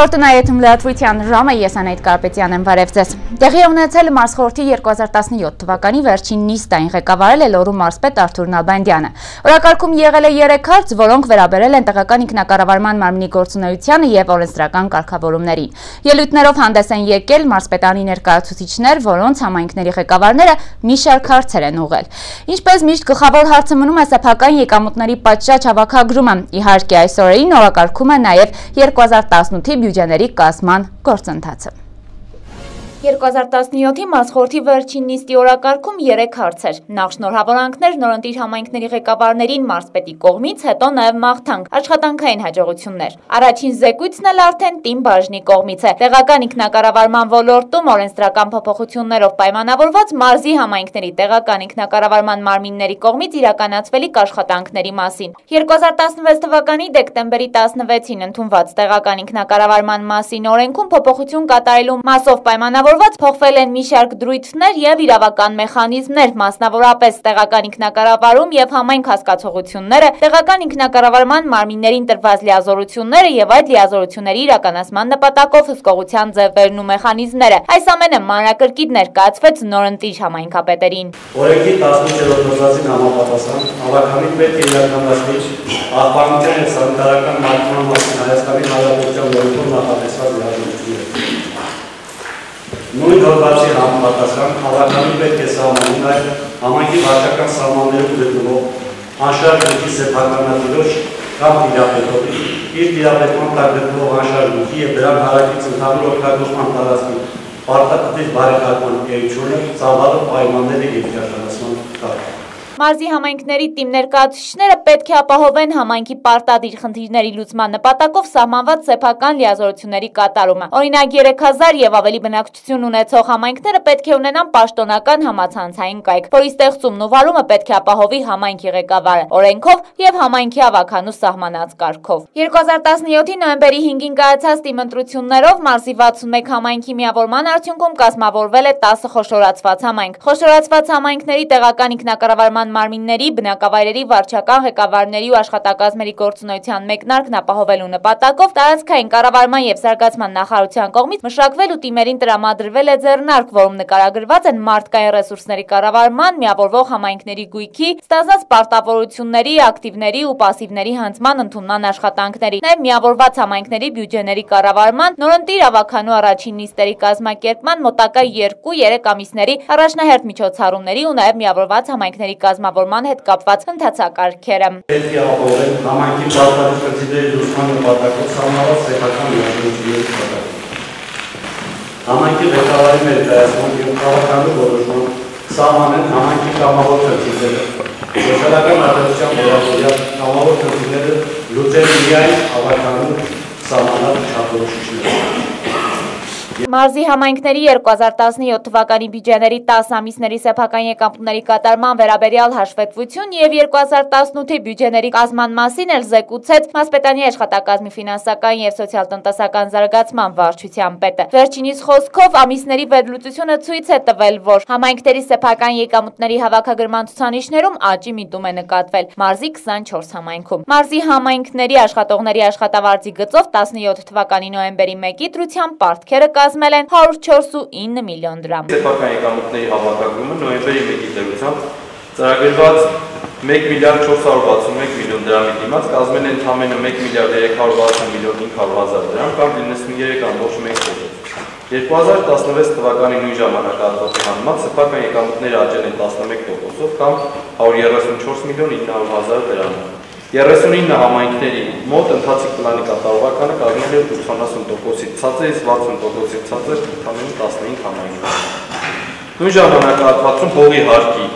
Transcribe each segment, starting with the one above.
Ֆորտունայի թմլատվության ժամը ես անայդ կարպետյան եմ վարև ձեզ։ Տեղի ունեցել մարսխորդի 2017 թվականի վերջին նիստային ղեկավարել է լորու մարսպետ արդուր նալբանդյանը։ Որակարգում եղել է երեկ հարց, որոնք վերաբերել են տեղական ինքնակառավարման մարմնի գործունեությանը և օրենստրական կարգավորումներին։ Ելույթներով հանդես են եկել մարսպետանի ներկայացուցիչներ, որոնց համայնքների ղեկավարները մի շարք հարցեր են ուղղել։ Ինչպես միշտ գլխավոր հարցը մնում է սեփական եկամուտների պատշաճ հավաքագրումը։ Իհարկե այս օրերին օրակարգում է նաև 2018-ի բյուջեների կազմման գործընթացը։ 2017-ի մասխորդի վերջին նիստի օրակարգում 3 հարցեր։ Նախ շնորհավորանքներ նորընտիր համայնքների ղեկավարներին մարսպետի կողմից, հետո նաև մաղթանք, աշխատանքային հաջողություններ։ Առաջին զեկույցն էլ արդեն Տիմ բաժնի կողմից է։ Տեղական ինքնակառավարման ոլորտում օրենսդրական փոփոխություններով պայմանավորված մարզի համայնքների տեղական ինքնակառավարման մարմինների կողմից իրականացվելիք աշխատանքների մասին։ 2016 թվականի դեկտեմբերի 16-ին ընդունված տեղական ինքնակառավարման մասին օրենքում փոփոխություն կատարելու մասով պայմանավոր Կարգավորված փոխվել են մի շարք դրույթներ եւ իրավական մեխանիզմներ, մասնավորապես տեղական ինքնակառավարում եւ համայնք հասկացողությունները, տեղական ինքնակառավարման մարմիններին տրված լիազորությունները եւ այդ լիազորությունների իրականացման նպատակով հսկողության ձևերն ու մեխանիզմները։ Այս ամենը մանրակրկիտ ներկայացվեց նորընտիր համայնքապետերին։ Օրենքի 18-րդ հոդվածին համապատասխան հավաքանի պետք է իրականացվի աղբանության եւ սանիտարական մարտման մասին Հայաստանի Հանրապետության օրենքով նախատեսված լիազորությունները։ Նույն հոդվածի համապատասխան հավաքանի պետք է սահմանում նաև համայնքի վարչական սահմաններում գտնվող անշարժ գլխի սեփականատիրոջ կամ տիրապետողի իր տիրապետման տակ գտնվող անշարժ գլխի եւ դրան հարակից ընդհանուր օգտագործման տարածքի պարտադիր բարեկարգման էությունը ծավալը պայմանները եւ իրականացման կարգ։ Մարզի համայնքների տիմ ներկայացուցիչները պետք է ապահովեն համայնքի պարտադիր խնդիրների լուծման նպատակով սահմանված սեփական լիազորությունների կատարումը։ Օրինակ 3000 եւ ավելի բնակչություն ունեցող համայնքները պետք է ունենան պաշտոնական համացանցային կայք, որի ստեղծումն ու վարումը պետք է ապահովի համայնքի ղեկավարը օրենքով եւ համայնքի ավականու սահմանած կարգով։ 2017-ի նոյեմբերի 5-ին կայացած տիմ ընտրություններով մարզի 61 համայնքի միավորման արդյունքում կազմավորվել է 10 խոշորացված համայնք։ Խոշորացված համայնքների տեղական ինքնակառավարման պետական մարմինների, բնակավայրերի վարչական ղեկավարների ու աշխատակազմերի գործունեության մեկնարկն ապահովելու նպատակով տարածքային կառավարման եւ զարգացման նախարարության կողմից մշակվել ու տիմերին տրամադրվել է ձեռնարկ, որում նկարագրված են մարդկային ռեսուրսների կառավարման, միավորվող համայնքների գույքի, ստանձնած պարտավորությունների, ակտիվների ու պասիվների հանձնման ընդունման աշխատանքների, նաեւ միավորված համայնքների բյուջեների կառավարման, նորընտիր ավականու առաջին նիստերի կազմակերպման մոտակա 2-3 ամիսների առաջնահերթ միջոցառումների ու նաեւ միավորված համայնքների կազմակերպման կազմավորման հետ կապված ընթացակարգերը։ Պետք է ապահովել համայնքի բազմաթիվ խնդիրների լուծման նպատակով սահմանված սեփական իրավունքների նպատակով։ Համայնքի ղեկավարի ներկայացման եւ քաղաքական որոշման սահմանեն համայնքի կամավոր խնդիրները։ Սոցիալական արտադրության վերաբերյալ կամավոր խնդիրները լուծել միայն հավաքական սահմանած չափորոշիչները։ Մարզի համայնքների 2017 թվականի բյուջեների 10 ամիսների սեփական եկամուտների կատարման վերաբերյալ հաշվետվություն եւ 2018-ի բյուջեների կազմման մասին էլ զեկուցեց Մասպետանի աշխատակազմի ֆինանսական եւ սոցիալ-տնտեսական զարգացման վարչության պետը։ Վերջինիս խոսքով ամիսների վերլուծությունը ցույց է տվել, որ համայնքների սեփական եկամուտների հավաքագրման ցուցանիշներում աճի միտում է նկատվել մարզի 24 համայնքում։ Մարզի համայնքների աշխատողների աշխատավարձի գծով 17 թվականի նոյեմբերի 1-ի դրությամբ պարտքերը կազմել են 104.9 միլիոն դրամ։ Սեփական եկամուտների հավաքագրումը նոյեմբերի 1-ի դերությամբ ծրագրված 1 միլիարդ 461 միլիոն դրամի դիմաց կազմել են ընդամենը 1 միլիարդ 360 միլիոն 500 հազար դրամ կամ 93.1%։ 2016 թվականի նույն ժամանակահատվածի համեմատ սեփական եկամուտները աճել են 11%-ով կամ 134 միլիոն 900 հազար դրամ։ 39 համայնքների մոտ ընթացիկ պլանի կատարողականը կազմել է 80%-ից ցածր, իսկ 60%-ից ցածր ընդամենը 15 համայնքներ։ Նույն ժամանակահատվածում հողի հարկի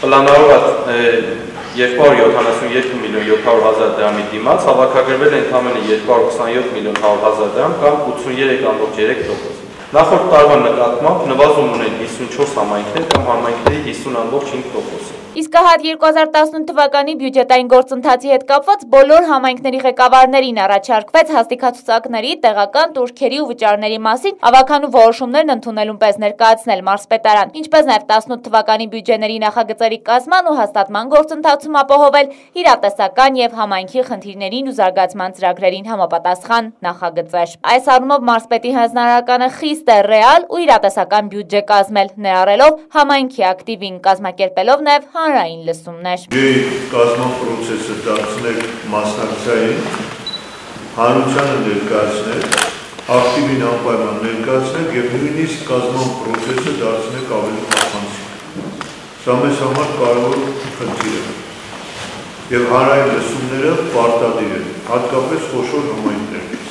պլանավորված 272 միլիոն 700 հազար դրամի դիմաց հավաքագրվել է ընդամենը 227 միլիոն 100 հազար դրամ կամ 83.3%։ Նախորդ տարվա նկատմամբ նվազում ունեն 54 համայնքներ կամ համայնքների 50.5%-ը։ Իսկ հա 2018 թվականի բյուջետային գործընթացի հետ կապված բոլոր համայնքների ղեկավարներին առաջարկվեց հաստիքացուցակների, տեղական տուրքերի ու վճարների մասին ավականու որոշումներն ընդունելուն պես ներկայացնել մարսպետարան, ինչպես նաև 18 թվականի բյուջեների նախագծերի կազմման ու հաստատման գործընթացում ապահովել իրատեսական եւ համայնքի խնդիրներին ու զարգացման ծրագրերին համապատասխան նախագծեր։ Այս առումով մարսպետի հանձնարարականը խիստ է ռեալ ու իրատեսական բյուջե կազմել, ներառելով համայնքի ակտիվին, կազմակերպելով նաև հանրային լսումներ։ Բյուջեի կազմման process-ը դարձնել մասնակցային, հանրությանը ներկայացնել, ակտիվին անպայման ներկայացնել եւ նույնիսկ կազմման process-ը դարձնել ավելի թափանցիկ։ Սա մեզ համար կարևոր խնդիր է։ Եվ հանրային լսումները պարտադիր են, հատկապես խոշոր համայնքներում։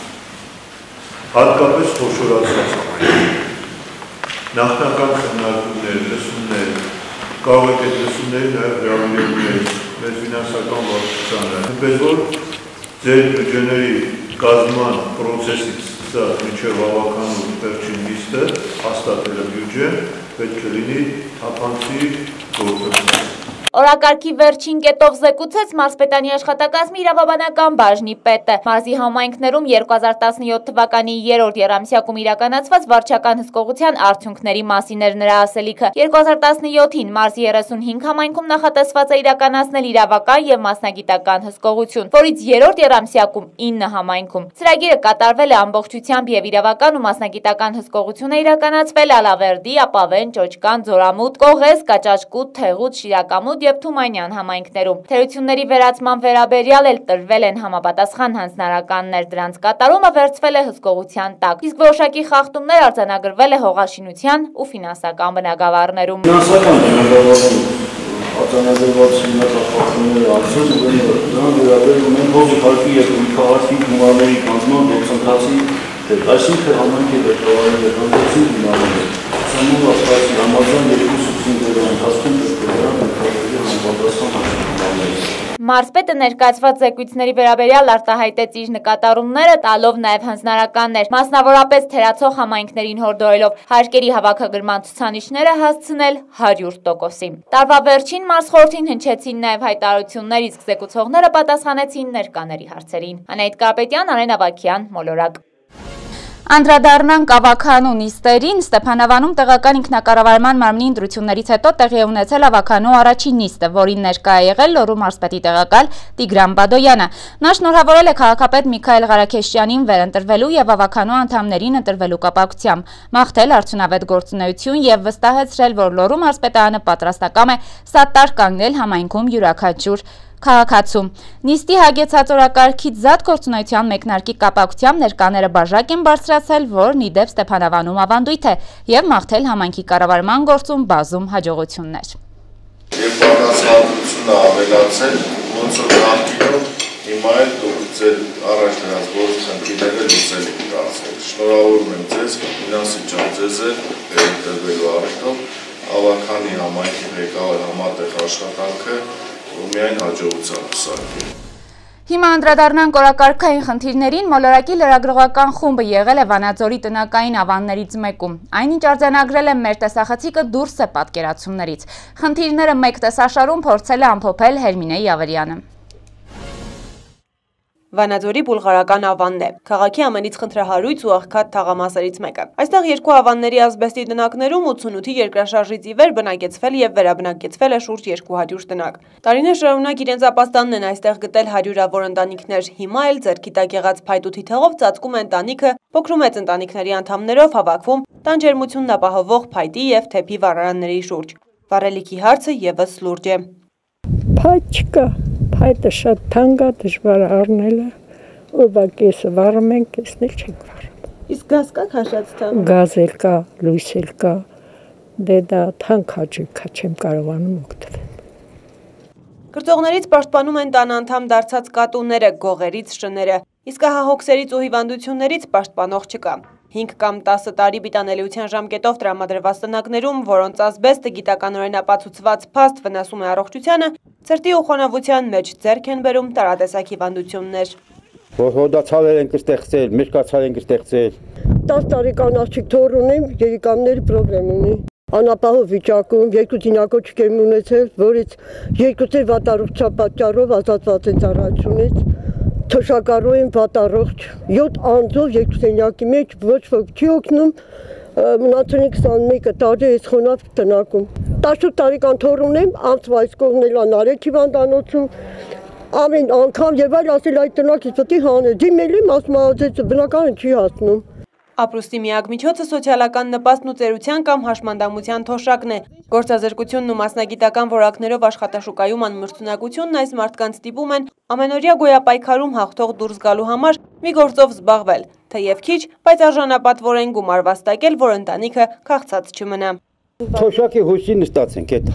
Հատկապես խոշորացած համայնքներում։ Նախնական քննարկումներ, լսումներ, կարող եք այդ լսումների նաև հրավիրել մեր ֆինանսական վարչությանը։ Այնպես որ ձեր բյուջեների կազմման process-ից սկսած մինչև ավականու վերջին լիստը հաստատելը բյուջե պետք է լինի թափանցիկ գործընթաց։ Օրակարգի վերջին կետով զեկուցեց Մարսպետանի աշխատակազմի իրավաբանական բաժնի պետը։ Մարզի համայնքներում 2017 թվականի 3-րդ երամսյակում իրականացված վարչական հսկողության արդյունքների մասին էր նրա ասելիքը։ 2017-ին մարզի 35 համայնքում նախատեսված է իրականացնել իրավական եւ մասնագիտական հսկողություն, որից 3-րդ երամսյակում 9 համայնքում։ Ծրագիրը կատարվել է ամբողջությամբ եւ իրավական ու մասնագիտական հսկողություն է իրականացվել Ալավերդի, Ապավեն, Ճոճկան, Ձորամուտ, Կողես, Կաճաճկուտ, Թեղուտ, Շիրակամուտ եւ Թումանյան համայնքներում։ Թերությունների վերացման վերաբերյալ էլ տրվել են համապատասխան հանձնարարականներ, դրանց կատարումը վերցվել է հսկողության տակ։ Իսկ որոշակի խախտումներ արձանագրվել է հողաշինության ու ֆինանսական բնագավառներում։ Ֆինանսական բնագավառում արձանագրված հիմնախախտումները արդյոք դրան վերաբերում են հողի հարկի եւ քաղաքի գումարների կանոնի գործընթացի այսինքն համայնքի ղեկավարի եկամուտի գումարները։ Սամոն ասացի համաձայն երկու սուբսիդիաների ընթացքում Մարսպետը ներկայացված զեկույցների վերաբերյալ արտահայտեց իր նկատառումները, տալով նաև հանձնարարականներ, մասնավորապես թերացող համայնքներին հորդորելով հարկերի հավաքագրման ցուցանիշները հասցնել 100%-ի։ Տարվա վերջին մարսխորհրդին հնչեցին նաև հայտարարություններ, իսկ զեկուցողները պատասխանեցին ներկաների հարցերին։ Անայդ Կարապետյան, Արեն Ավակյան, Մոլորակ։ Անդրադառնանք ավականու նիստերին, Ստեփանավանում տեղական ինքնակառավարման մարմնի ընտրություններից հետո տեղի ունեցել ավականու առաջին նիստը, որին ներկա է եղել Լոռու մարզպետի տեղակալ Տիգրան Բադոյանը։ Նա շնորհավորել է քաղաքապետ Միքայել Ղարաքեշյանին վերընտրվելու եւ ավականու անդամներին ընտրվելու կապակցությամբ, մաղթել արդյունավետ գործունեություն եւ վստահեցրել, որ Լոռու մարզպետարանը պատրաստակամ է սատար կանգնել համայնքում յուրաքանչյուր Քաղաքացու Նիստի հագեցած օրակարգից զատ գործունեության մեկնարկի կապակցությամբ ներկաները բաժակ են բարձրացել, որն իդեպ Ստեփանավանում ավանդույթ է եւ մաղթել համայնքի կառավարման գործում բազում հաջողություններ։ Երբ բանասահատությունը ավելացել, ոնց որ նախկինում հիմա էլ դուք ձեր առաջ դրած բոլոր խնդիրները լուծել եք կարծել։ Շնորհավորում եմ ձեզ, Մինասի ջան, ձեզ էլ վերընտրվելու առիթով ավականի համայնքի ղեկավար համատեղ աշխատանքը ու միայն հաջողության կսարքի։ Հիմա անդրադառնանք օրակարգային խնդիրներին, մոլորակի լրագրողական խումբը եղել է Վանաձորի տնակային ավաններից մեկում։ Այնինչ արձանագրել է մեր տեսախցիկը դուրս է պատկերացումներից։ Խնդիրները մեկ տեսաշարում փորձել է ամփոփել Հերմինե Յավրյանը։ Վանաձորի բուլղարական ավանն է։ Քաղաքի ամենից խնդրահարույց ու աղքատ թաղամասերից մեկը։ Այստեղ երկու ավանների ասբեստի տնակներում 88-ի երկրաշարժից ի վեր բնակեցվել եւ վերաբնակեցվել է շուրջ 200 տնակ։ Տարիներ շարունակ իրենց ապաստանն են այստեղ գտել հարյուրավոր ընտանիքներ։ Հիմա էլ ձերքի տակ եղած փայտուտի թեղով ծածկում է ընտանիքը, փոքրումեծ ընտանիքների անդամներով հավաքվում տան ջերմությունն ապահովող փայտի եւ թեփի վառարանների շուրջ։ Վառելիքի հարցը եւս լուրջ է։ Փայտ չկա, փայտը շատ թանկ է, դժվար առնելը, օրվա կեսը վառում ենք, կեսն էլ չենք վառում։ Իսկ գազ կա քաշած թամ։ Գազ էլ կա, լույս էլ կա, դե դա թանկ հաճույք է, չեմ կարողանում օգտվել։ Կրծողներից պաշտպանում են տան անդամ դարձած կատուները, գողերից շները, իսկ հա հոգսերից ու հիվանդություններից պաշտպանող չկա։ 5 կամ 10 տարի բիտանելիության ժամկետով տրամադրված տնակներում, որոնց ասբեստը գիտականորեն ապացուցված փաստ վնասում է առողջությանը, ծրտի ու խոնավության մեջ ձեռք են բերում տարատեսակ հիվանդություններ։ Որ հոդացավեր ենք ստեղծել, միրկացավ ենք ստեղծել։ 10 տարեկան աղջիկ թոր ունեմ, երիկամների պրոբլեմ ունի։ անապահով վիճակում, երկու դինակոչ եմ ունեցել, որից երկուսը վատառողջա պատճառով ազատված են ծառայությունից թոշակառու են վատառողջ 7 անձով երկու սենյակի մեջ ոչ ոք չի օգնում մնացել 21 տարի այս խոնավ տնակում 18 տարեկան թոր ունեմ անցվա այս կողմնելա Նարեկ հիվանդանոցում ամեն անգամ եւ այլ ասել այդ տնակից պետք է հանել դիմել եմ ասում ազեց բնական չի հասնում Ապրուստի միակ միջոցը սոցիալական նպաստն ու ծերության կամ հաշմանդամության թոշակն է։ Գործազրկությունն ու մասնագիտական որակներով աշխատաշուկայում անմրցունակությունն այս մարդկանց ստիպում են ամենօրյա գոյապայքարում հաղթող դուրս գալու համար մի գործով զբաղվել, թեև քիչ, բայց արժանապատվորեն գումար վաստակել, որ ընտանիքը քաղցած չմնա։ Թոշակի հույսի նստած ենք այդ։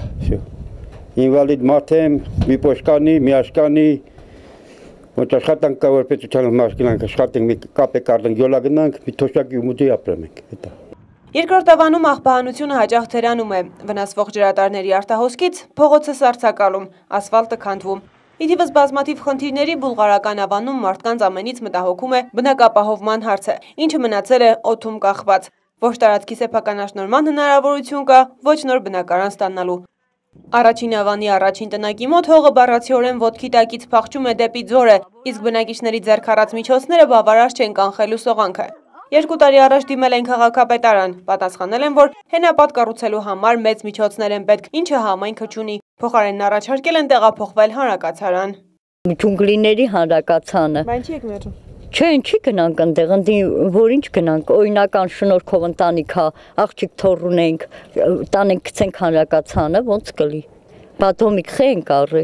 Ինվալիդ մարդ եմ, մի պոշկանի, մի աշկանի, Ոչ աշխատանք կա որ պետության մասկինանք աշխատենք մի կապե կարդենք յոլա գնանք մի թոշակի ումուտի ապրենք հետա Երկրորդ ավանում աղբահանությունը հաճախ թերանում է, վնասվող ջրատարների արտահոսքից փողոցը սարցակալում, ասվալտը քանդվում։ Իդիվս բազմաթիվ խնդիրների բուլղարական ավանում մարդկանց ամենից մտահոգում է բնակապահովման հարցը, ինչը մնացել է օթում կախված։ Ոչ տարածքի սեփականաշնորհման հնարավորություն կա, ոչ նոր բնակարան ստանալու։ Առաջին ավանի առաջին տնակի մոտ հողը բառացիորեն ոտքի տակից փախչում է դեպի ձորը, իսկ բնակիչների ձեռքարած միջոցները բավարար չեն կանխելու սողանքը։ Երկու տարի առաջ դիմել են քաղաքապետարան, պատասխանել են, որ հենապատ կառուցելու համար մեծ միջոցներ են պետք, ինչը համայնքը չունի։ Փոխարենն առաջարկել են տեղափոխվել հանրակացարան։ Ջունգլիների հանրակացանը։ Բայց եք ներում։ Չէ, ինչի գնանք այնտեղ, ընտի որ ինչ գնանք, օրինական շնորհքով ընտանիք հա, աղջիկ թոր ունենք, տանենք գցենք հանրակացանը, ոնց կլի։ Բաթոմիկ խենք առի։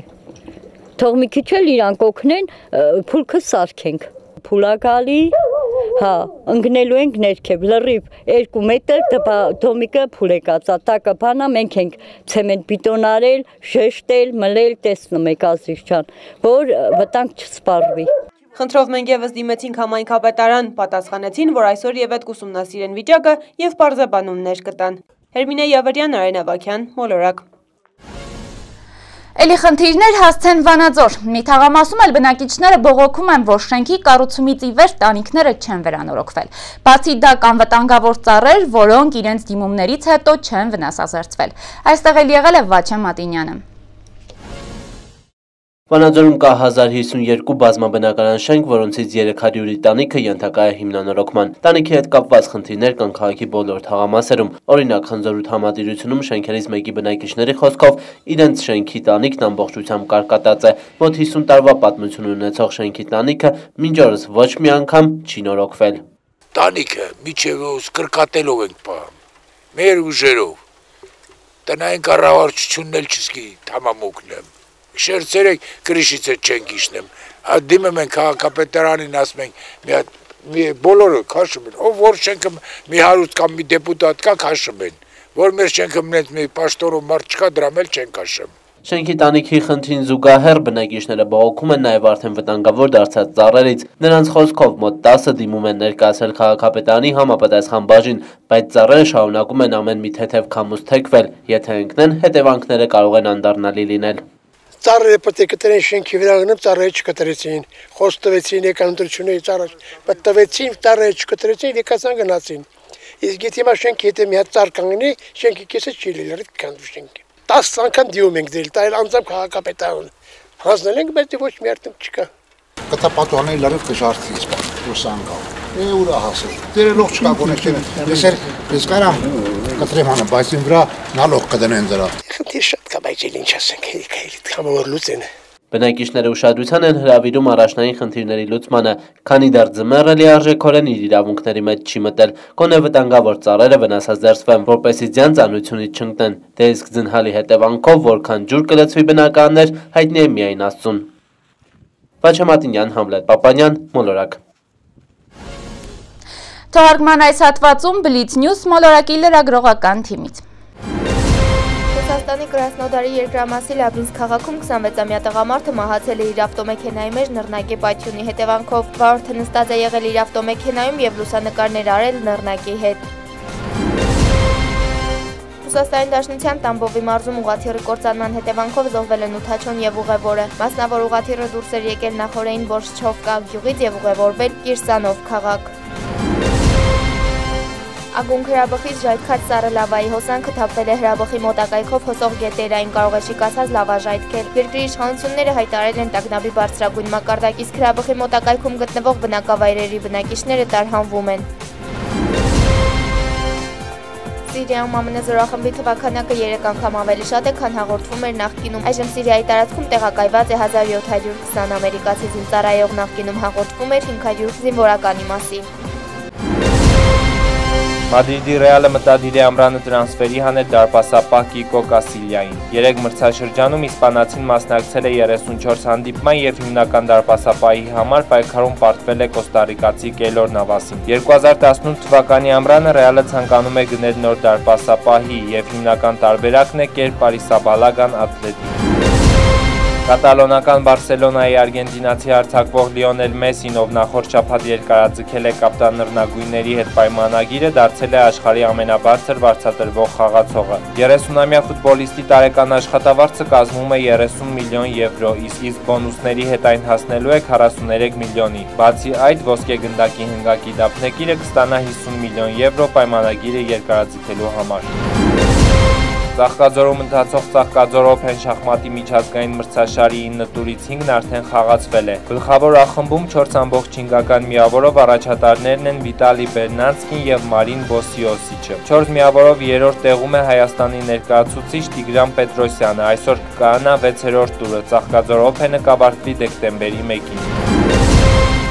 Թող մի քիչ էլ իրանք օգնեն, փուլքը սարքենք։ Փուլակալի, հա, ընկնելու ենք ներքև, լրիվ 2 մետր դոմիկը փուլ է կացատակը բանա, մենք ենք ցեմենտ բիտոն արել, շեշտել, մլել, տեսնում եք ազիժ որ վտանգ չսպառվի։ Խնդրով մենք եւս դիմեցինք համայնքապետարան, պատասխանեցին, որ այսօր եւ այդ կուսումնասիրեն վիճակը եւ բարձաբանումներ կտան։ Հերմինե Յավարյան, Արեն Ավակյան, Մոլորակ։ Էլի խնդիրներ հասցեն Վանաձոր։ Մի թաղամասում էլ բնակիչները բողոքում են, որ շենքի կառուցումից ի վեր տանիքները չեն վերանորոգվել։ Բացի դա կան վտանգավոր ծառեր, որոնք իրենց դիմումներից հետո չեն վնասազերծվել։ Այստեղ էլ եղել է Վաչե Մատինյանը։ Վանաձորում կա 1052 բազմաբնակարան շենք, որոնցից 300-ի տանիքը ենթակա է հիմնանորոգման։ Տանիքի հետ կապված խնդիրներ կան քաղաքի բոլոր թաղամասերում։ Օրինակ, խնձորուտ համատիրությունում շենքերից մեկի բնակիչների խոսքով իրենց շենքի տանիքն ամբողջությամբ կարկատած է։ Մոտ 50 տարվա պատմություն ունեցող շենքի տանիքը մինչ օրս ոչ մի անգամ չի նորոգվել։ Տանիքը միջև կրկատելով ենք պահում։ Մեր ուժերով։ Տնային կառավարչությունն էլ չսկի համամուկնեմ շերցերեք գրիշից է չենք իշնեմ, դիմում են քաղաքապետարանին ասում ենք, մի հատ բոլորը քաշում են, ով որ շենքը մի հարուստ կամ մի դեպուտատ կա քաշում են, որ մեր շենքը մնաց մի պաշտորով մարդ չկա, դրամ էլ չեն քաշում։ Շենքի տանիքի խնդրին զուգահեռ բնակիչները բողոքում են նաև արդեն վտանգավոր դարձած ծառերից։ Նրանց խոսքով մոտ 10-ը դիմում են ներկայացել քաղաքապետարանի համապատասխան բաժին, բայց ծառերը շարունակում են ամեն մի թեթև քամուց թեքվել, եթե ընկնեն, հետևանքները կարող են անդառնալի լինել ծառերը պետք է կտրեն շենքի վրա գնամ, ծառերը չկտրեցին, խոս տվեցին եկանտրություններից առաջ, բայց տվեցին, ծառերը չկտրեցին, եկացան գնացին։ Իսկ եթե հիմա շենքի հետ մի հատ ծառ կանգնի, շենքի կեսը չի լինի, կանդու շենքի։ 10 անգամ դիում ենք դել, տայել անձամբ քաղաքապետարան։ Հանձնել ենք, բայց ոչ մի արտում չկա։ Կտա պատուհանների լրիվ կժարցի իսպան, ռուսանգալ։ Է ուրա հասել։ Դերելով չկա գոնեքեն։ Ես ես կարամ կտրեմ հանը, բայց իմ վրա նալող կդնեն դրա։ Խնդիր շատ կա, բայց ինչ ասենք, հեքայիտ կամավոր լուծեն։ Բնակիչները ուշադրության են հրավիրում առաջնային խնդիրների լուծմանը, քանի դեռ ձմեռը լիարժեքորեն իր իրավունքների մեջ չի մտել։ Գոնե վտանգավոր ծառերը վնասազերծվեն, որպեսզի ձյան ծանությունից չընկնեն։ Դե իսկ ձնհալի հետևանքով որքան ջուր կլցվի բնականներ, հայտնի է միայն Աստծուն։ Վաչամատինյան, Համլետ Պապանյան, Մոլորակ։ Թողարկման այս հատվածում Blitz News մոլորակի լրագրողական թիմից։ Ռուսաստանի Կրասնոդարի երկրամասի Լաբինսկ քաղաքում 26-ամյա տղամարդը մահացել է իր ավտոմեքենայի մեջ նռնակի պայթյունի հետևանքով։ Վարորդը նստած է եղել իր ավտոմեքենայում եւ լուսանկարներ արել նռնակի հետ։ Ռուսաստանի Դաշնության Տամբովի մարզում ուղաթիռի կործանման հետևանքով զոհվել են Ութաչոն եւ Ուղևորը։ Մասնավոր ուղաթիռը դուրս էր եկել նախորդային Բորշչովկա գյուղից եւ ուղևորվել Կիրսանով քաղաք։ Ագունք հրաբխից ժայթքած սառը լավայի հոսանքը թափվել է հրաբխի մոտակայքով հոսող գետերային կարող է շիկացած լավա ժայթքել։ Երկրի իշխանությունները հայտարարել են տագնապի բարձրագույն մակարդակ, իսկ հրաբխի մոտակայքում գտնվող բնակավայրերի բնակիչները տարհանվում են։ Սիրիայում ԱՄՆ զորախմբի թվականակը 3 անգամ ավելի շատ է, քան հաղորդվում էր նախկինում։ Այժմ Սիրիայի տարածքում տեղակայված է 1720 ամերիկացի զինծառայող, նախկինում հաղորդվում էր 500 զինվորականի մասին։ Մադրիդի Ռեալը մտադիր է ամրանը տրանսֆերի հանել դարպասապահ Կիկո Կասիլյային։ Երեք մրցաշրջանում իսպանացին մասնակցել է 34 հանդիպման եւ հիմնական դարպասապահի համար պայքարում պարտվել է կոստարիկացի Կելոր Նավասին։ 2018 թվականի ամրանը Ռեալը ցանկանում է գնել նոր դարպասապահի եւ հիմնական տարբերակն է Կերպարի Սաբալագան ատլետիկ։ Կատալոնական Բարսելոնայի արգենտինացի հարցակվող Լիոնել Մեսին, ով նախորդ շաբաթ երկարաձգել է կապտան նռնագույնների հետ պայմանագիրը, դարձել է աշխարհի ամենաբարձր վարձատրվող խաղացողը։ 30-ամյա ֆուտբոլիստի տարեկան աշխատավարձը կազմում է 30 միլիոն եվրո, իսկ բոնուսների հետ այն հասնելու է 43 միլիոնի։ Բացի այդ, ոսկե գնդակի հնգակի դափնեկիրը կստանա 50 միլիոն եվրո պայմանագիրը երկարաձգելու համար։ Ծաղկաձորում ընթացող Ծաղկաձոր Օփեն շախմատի միջազգային մրցաշարի 9 տուրից 5-ն արդեն խաղացվել է։ Գլխավոր ախմբում 4.5-ական միավորով առաջատարներն են Վիտալի Բերնանցկին եւ Մարին Բոսիոսիչը։ 4 միավորով երրորդ տեղում է Հայաստանի ներկայացուցիչ Տիգրան Պետրոսյանը։ Այսօր կկանա 6-րդ տուրը։ Ծաղկաձոր Օփենը կավարտվի դեկտեմբերի 1-ին։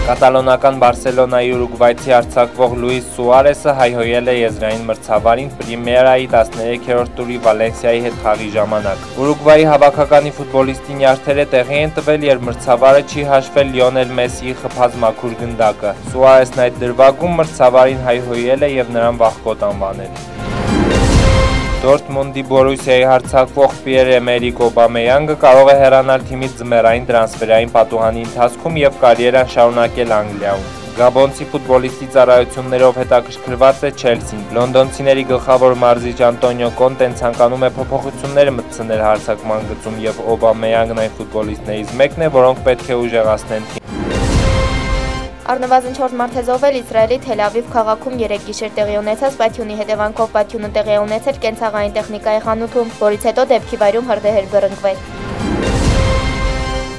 Կատալոնական Բարսելոնայի ուրուգվայցի արձակվող Լուիս Սուարեսը հայհոյել է եզրային մրցավարին Պրիմերայի 13-րդ տուրի Վալենսիայի հետ խաղի ժամանակ։ Ուրուգվայի հավաքականի ֆուտբոլիստի նյարդերը տեղի են տվել, երբ մրցավարը չի հաշվել Լիոնել Մեսիի խփած մաքուր գնդակը։ Սուարեսն այդ դրվագում մրցավարին հայհոյել է եւ նրան վախկոտ անվանել։ Դորտմունդի Բորուսիայի հարցակվող Պիեր Էմերիկ Օբամեյանգը կարող է հեռանալ թիմից ձմեռային տրանսֆերային պատուհանի ընթացքում եւ կարիերան շարունակել Անգլիայում։ Գաբոնցի ֆուտբոլիստի ծառայություններով հետաքրքրված է Չելսին։ Լոնդոնցիների գլխավոր մարզիչ Անտոնիո Կոնտեն ցանկանում է փոփոխություններ մտցնել հարցակման գծում եւ Օբամեյանգն այն ֆուտբոլիստներից մեկն է, որոնք պետք է ուժեղացնեն Առնվազն 4 մարդեզով էլ Իսրայելի Թել Ավիվ քաղաքում 3 գիշեր տեղի ունեցած պայթյունի հետևանքով պայթյունը տեղի ունեցել կենցաղային տեխնիկայի խանութում, որից հետո դեպքի վայրում հրդեհեր բռնկվել։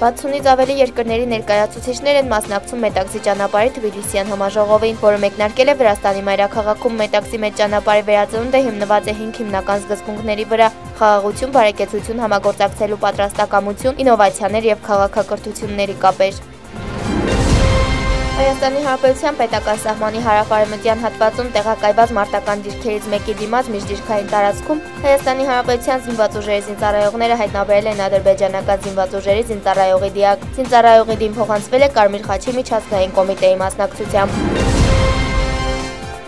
60-ից ավելի երկրների ներկայացուցիչներ են մասնակցում Մետաքսի ճանապարհի Թբիլիսիան համաժողովին, որը մեկնարկել է Վրաստանի մայրաքաղաքում Մետաքսի մեջ ճանապարհի վերածնունդը հիմնված է 5 հիմնական սկզբունքների վրա՝ խաղաղություն, բարեկեցություն, համագործակցելու պատրաստակամություն, ինովացիաներ եւ քաղաքակրթությունների կապեր։ Հայաստանի Հանրապետության պետական սահմանի հարավարևմտյան հատվածում տեղակայված մարտական դիրքերից մեկի դիմաց միջդիրքային տարածքում Հայաստանի Հանրապետության զինված ուժերի զինծառայողները հայտնաբերել են ադրբեջանական զինված ուժերի զինծառայողի դիակ։ Զինծառայողի դին փոխանցվել է Կարմիր խաչի միջազգային կոմիտեի մասնակցությամբ։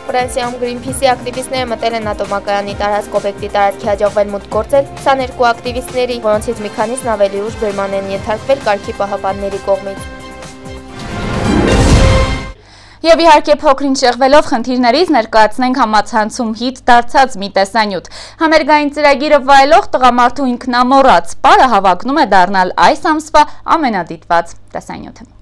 Ֆրանսիայում Greenpeace-ի ակտիվիստները մտել են ատոմակայանի տարածք օբյեկտի տարածքի հաջողվել մուտք գործել 22 ակտիվիստների, որոնցից մի քանիսն ավելի ուշ բերման են ենթարկվել կարգի պահապանների կողմից։ Եվ իհարկե փոքրին շեղվելով խնդիրներից ներկայացնենք համացանցում հիտ դարձած մի տեսանյութ։ Համերգային ծրագիրը վայելող տղամարդու ինքնամոռաց պարը հավակնում է դառնալ այս ամսվա ամենադիտված տեսանյութը։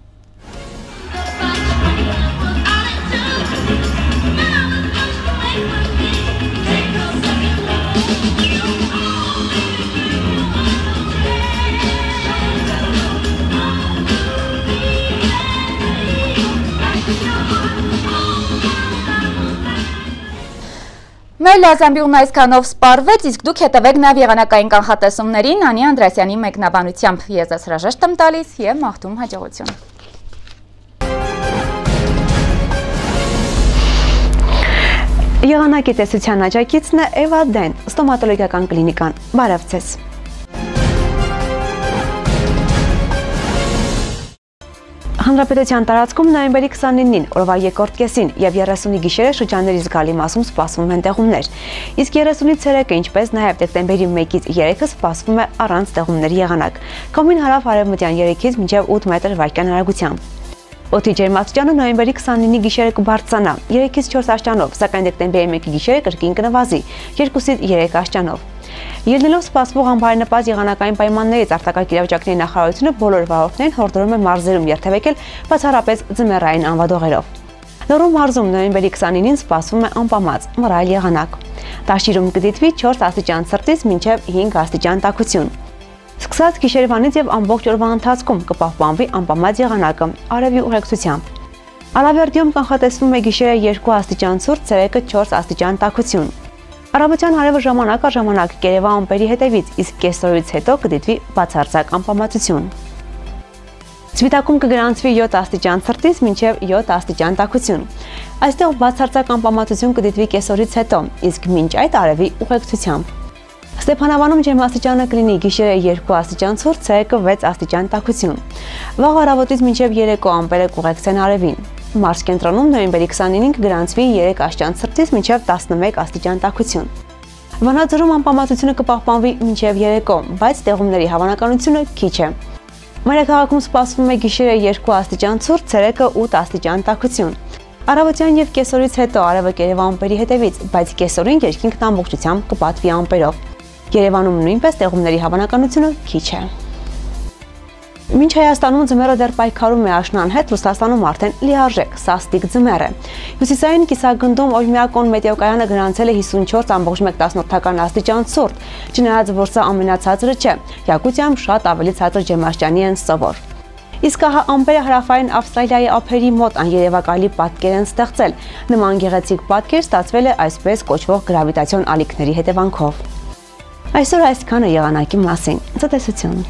Մեր լազամբիղն այսքանով սպարվեց, իսկ դուք հետևեք նաև եղանակային կանխատեսումներին Անի Անդրասյանի մեկնաբանությամբ։ հրաժեշտ եմ տալիս և մաղթում հաջողություն։ Եղանակի տեսության աջակիցն է Էվա Դեն, ստոմատոլոգիական կլինիկան։ Բարև ձեզ։ Հանրապետության տարածքում նոյեմբերի 29-ին օրվա երկրորդ կեսին եւ 30-ի գիշերը շրջանների զգալի մասում սպասվում են տեղումներ։ Իսկ 30-ից ցերեկը, ինչպես նաեւ դեկտեմբերի 1-ից 3-ը սպասվում է առանց տեղումների եղանակ։ Կոմին հարավ-արևմտյան 3-ից մինչև 8 մետր վարկյան հեռագությամբ։ Օդի ջերմաստիճանը նոյեմբերի 29-ի գիշերը կբարձրանա 3-ից 4 աստիճանով, սակայն դեկտեմբերի 1-ի գիշերը կրկին կնվազի 2-ից 3 աստիճանով։ Ելնելով սպասվող անբարենպաստ եղանակային պայմաններից արտակարգ իրավիճակների նախարարությունը բոլոր վարորդներին հորդորում է մարզերում երթևեկել բացառապես ձմեռային անվադողերով։ Լոռու մարզում նոյեմբերի 29-ին սպասվում է անպամած մռայլ եղանակ։ Տաշիրում կդիտվի 4 աստիճան ցրտից մինչև 5 աստիճան տաքություն։ Սկսած գիշերվանից եւ ամբողջ օրվա ընթացքում կպահպանվի անպամած եղանակը արևի ուղեկցությամբ։ Արավերդիում կանխատեսվում է գիշերը 2 աստիճան ցուրտ, ցերեկը 4 աստիճան տաքություն։ Արաբության հարևը ժամանակ առ ժամանակ կերևա ամպերի հետևից, իսկ կեսօրից հետո կդիտվի բացարձակ անպամացություն։ Սվիտակում կգրանցվի 7 աստիճան ցրտից մինչև 7 աստիճան տաքություն։ Այստեղ բացարձակ անպամացություն կդիտվի կեսօրից հետո, իսկ մինչ այդ արևի ուղեկցությամբ։ Ստեփանավանում ջերմաստիճանը կլինի գիշերը 2 աստիճան ցուրտ, ցերեկը 6 աստիճան տաքություն։ Վաղ առավոտից մինչև երեկո ամպերը կուղեկցեն արևին։ Մարս կենտրոնում նոյեմբերի 29-ին կգրանցվի 3 աստիճան ցրտից մինչև 11 աստիճան տաքություն։ Վանաձորում անպամատությունը կպահպանվի մինչև երեկո, բայց տեղումների հավանականությունը քիչ է։ Մայրաքաղաքում սպասվում է գիշերը 2 աստիճան ցուրտ, ցերեկը 8 աստիճան տաքություն։ Արավոտյան եւ կեսօրից հետո արևը կերևա ամպերի հետևից, բայց կեսօրին երկինքն ամբողջությամբ կպատվի ամպերով։ Երևանում նույնպես տեղումների հավանականությունը քիչ է։ Մինչ Հայաստանում ձմեռը դեռ պայքարում է աշնան հետ, Ռուսաստանում արդեն լիարժեք սաստիկ ձմեռ է։ Հյուսիսային կիսագնդում օրմյակոն մետեոկայանը գրանցել է 54.1 աստիճան ցուրտ, չնայած որ սա ամենացածրը չէ, Յակուտիայում շատ ավելի ցածր ջերմաշրջանի են սովոր։ Իսկ ահա ամպերը հարավային Ավստրալիայի ափերի մոտ աներևակայելի պատկեր են ստեղծել։ Նման գեղեցիկ պատկեր ստացվել է այսպես կոչվող գրավիտացիոն ալիքների հետևանքով։ Այսօր այսքանը եղանակի մասին։ Ցտեսություն։